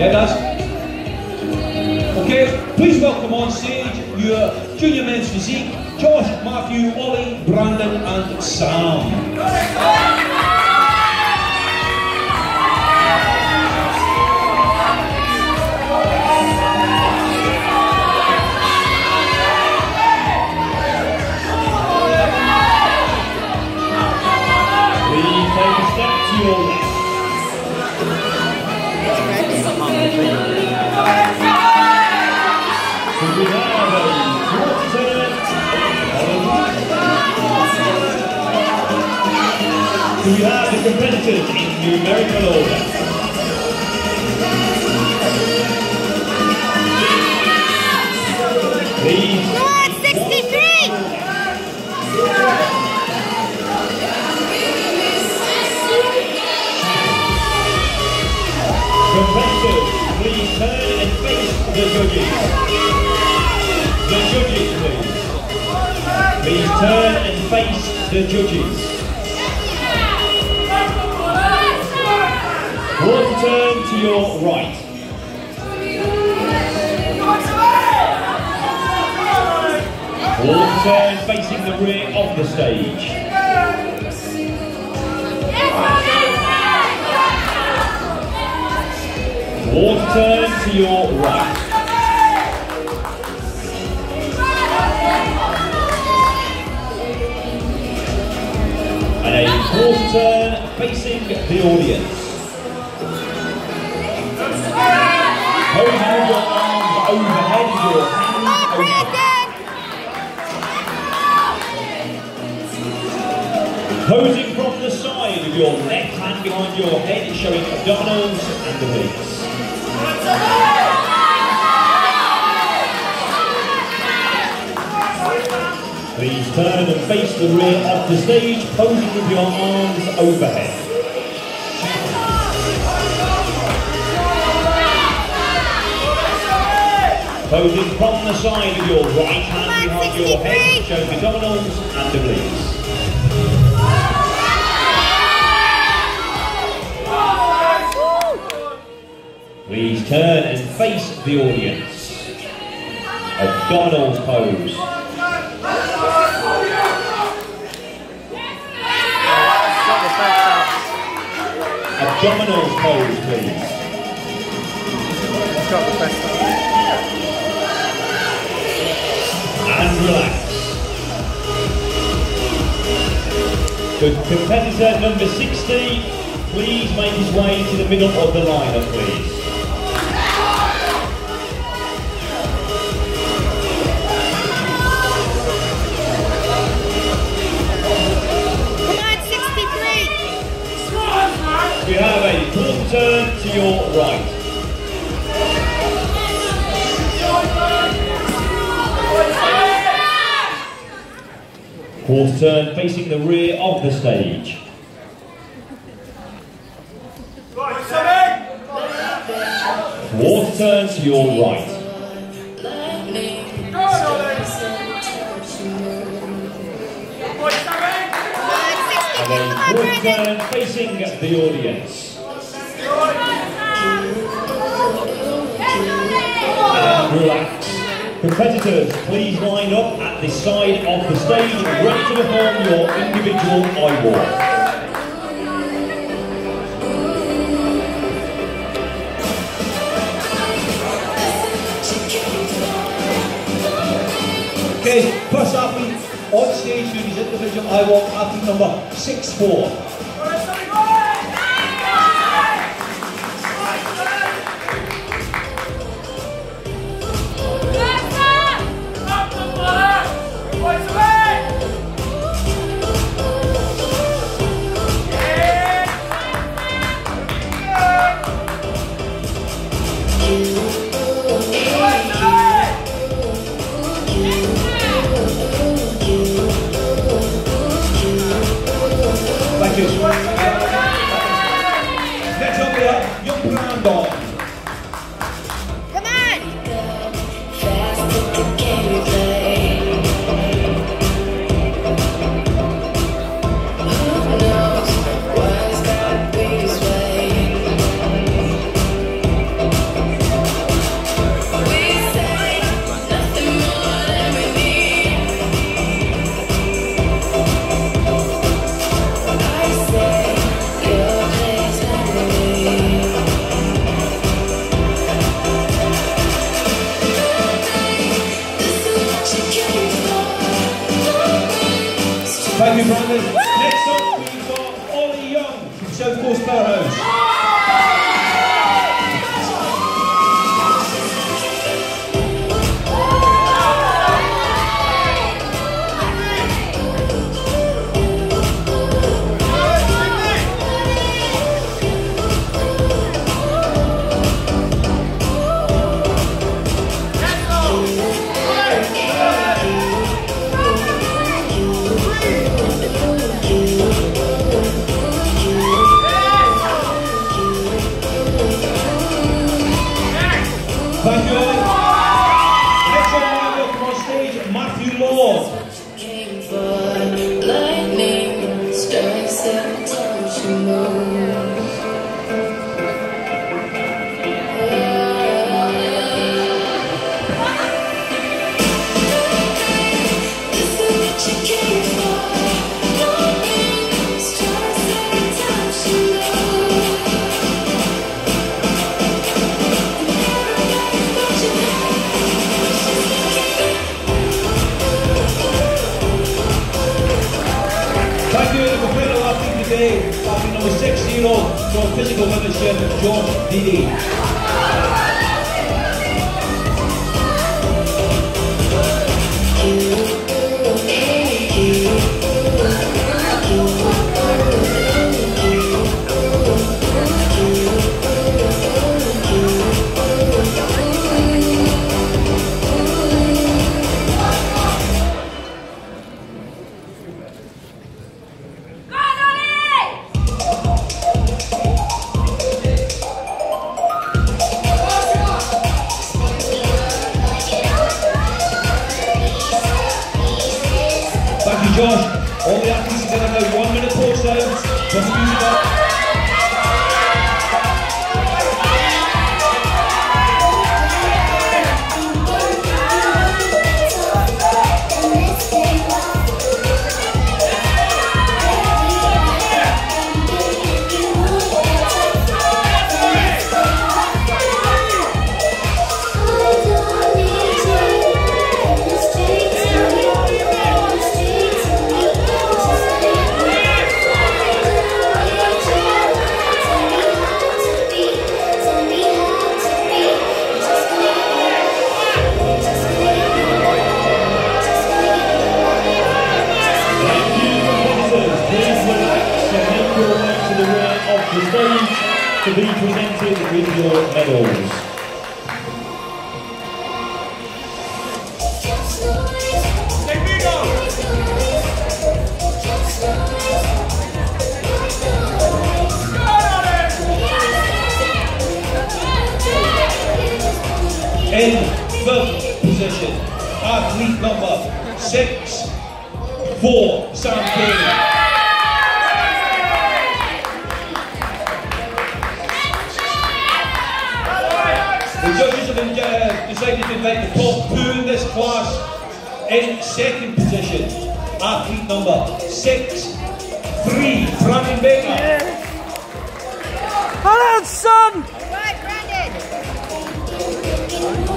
Yeah, guys. Okay, please welcome on stage your junior men's physique, Josh, Matthew, Ollie, Brandon and Sam. We have the competitors in numerical order? Please Come on, 63! Competitors, please turn and face the judges. The judges, please. Please turn and face the judges. Turn to your right. One turn facing the rear of the stage. One turn to your right. And a quarter turn facing the audience. Hold your arms overhead, your hands overhead. Posing from the side with your left hand behind your head, showing abdominals and the ribs. Please turn and face the rear of the stage, posing with your arms overhead. Posing from the side with your right hand behind your head, showing abdominals and the ribs. Please turn and face the audience. Abdominals pose. Abdominals pose, please. And relax. Competitor number 60, please make his way to the middle of the lineup, please. Quarter turn facing the rear of the stage. Quarter turn to your right. Come on, 63! And Come on, a quarter Brandon! turn facing the audience. And relax. Competitors, please line up at the side of the stage, ready to perform your individual eye walk. Okay, first athlete on stage doing his individual I walk athlete number 6'4". 오. Physical leadership, George Didi. Josh. All the your medals. In fifth position, athlete number six, four, Sam King. The judges have uh, decided to invite the top two in this class. In second position, athlete number six, three, Brandon Baker. Hello, son! Right, Brandon.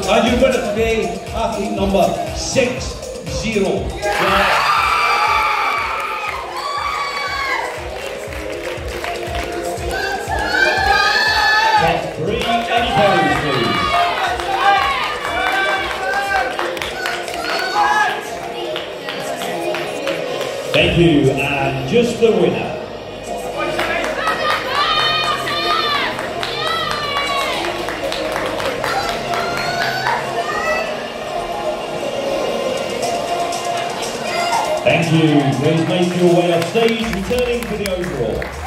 And your winner today, athlete number six, zero. Top You, and just the winner. Thank you. Please make your way off stage, returning for the overall.